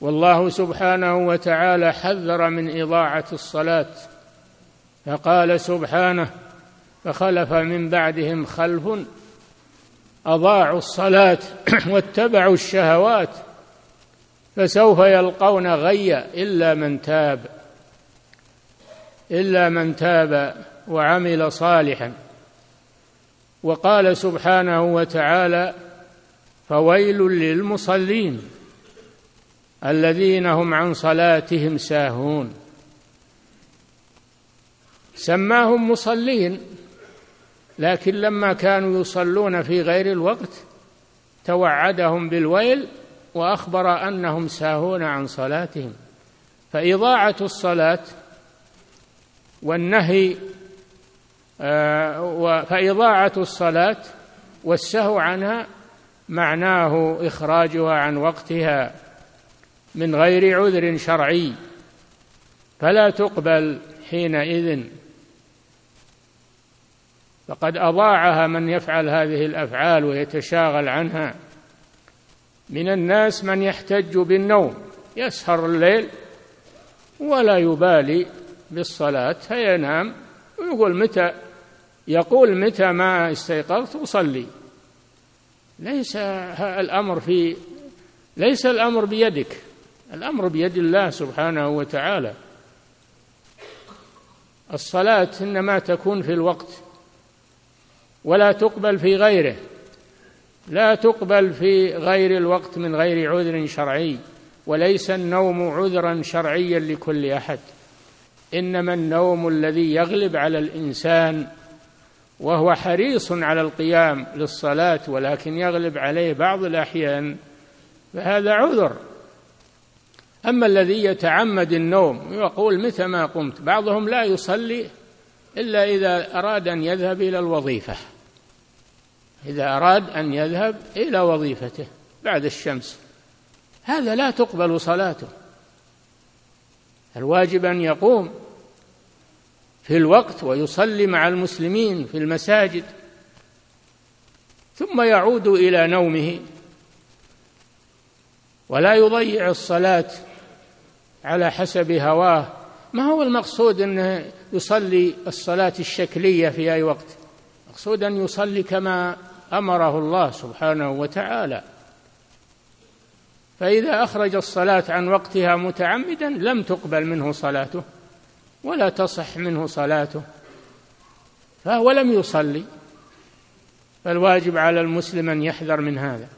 والله سبحانه وتعالى حذر من إضاعة الصلاة فقال سبحانه فخلف من بعدهم خلف أضاعوا الصلاة واتبعوا الشهوات فسوف يلقون غيا إلا من تاب إلا من تاب وعمل صالحا. وقال سبحانه وتعالى فويل للمصلين. الذين هم عن صلاتهم ساهون. سماهم مصلين لكن لما كانوا يصلون في غير الوقت توعدهم بالويل وأخبر أنهم ساهون عن صلاتهم. فإضاعة الصلاة والنهي آه، فإضاعة الصلاة والسهو عنها معناه إخراجها عن وقتها. من غير عذر شرعي. فلا تقبل حينئذ. فقد أضاعها من يفعل هذه الأفعال ويتشاغل عنها. من الناس من يحتج بالنوم. يسهر الليل ولا يبالي بالصلاة. فينام ويقول متى يقول متى ما استيقظت أصلي. ليس الأمر في ليس الأمر بيدك. الأمر بيد الله سبحانه وتعالى. الصلاة إنما تكون في الوقت ولا تقبل في غيره لا تقبل في غير الوقت من غير عذر شرعي وليس النوم عذرا شرعيا لكل أحد. إنما النوم الذي يغلب على الإنسان وهو حريص على القيام للصلاة ولكن يغلب عليه بعض الأحيان فهذا عذر. أما الذي يتعمد النوم ويقول متى ما قمت؟ بعضهم لا يصلي إلا إذا أراد أن يذهب إلى الوظيفة. إذا أراد أن يذهب إلى وظيفته بعد الشمس. هذا لا تقبل صلاته. الواجب أن يقوم في الوقت ويصلي مع المسلمين في المساجد. ثم يعود إلى نومه. ولا يضيع الصلاة. على حسب هواه. ما هو المقصود أنه يصلي الصلاة الشكلية في أي وقت؟ مقصود أن يصلي كما أمره الله سبحانه وتعالى. فإذا أخرج الصلاة عن وقتها متعمدا لم تقبل منه صلاته ولا تصح منه صلاته. فهو لم يصلي. فالواجب على المسلم أن يحذر من هذا.